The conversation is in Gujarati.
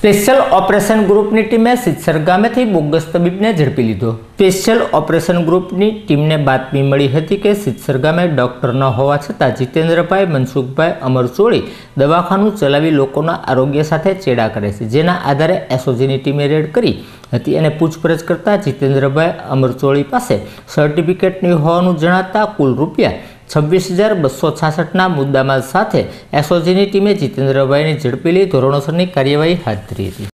સ્પેશિયલ ઓપરેશન ગ્રુપની ટીમે સિત્સર ગામેથી બોગસ તબીબને ઝડપી લીધો. સ્પેશિયલ ઓપરેશન ગ્રુપની ટીમને બાતમી મળી હતી કે સિત્સર ગામે ડૉક્ટર ન હોવા છતાં જીતેન્દ્રભાઈ, મનસુખભાઈ અમરચોળી દવાખાનું ચલાવી લોકોના આરોગ્ય સાથે ચેડા કરે છે, જેના આધારે એસઓજીની ટીમે રેડ કરી હતી અને પૂછપરછ કરતા જીતેન્દ્રભાઈ અમરચોળી પાસે સર્ટિફિકેટ નહીં હોવાનું જણાતા કુલ રૂપિયા છવ્વીસ હજાર બસો છાસઠના મુદ્દામાલ સાથે એસઓજીની ટીમે જીતેન્દ્રભાઈને ઝડપી લઈ ધોરણોસરની કાર્યવાહી હાથ ધરી હતી.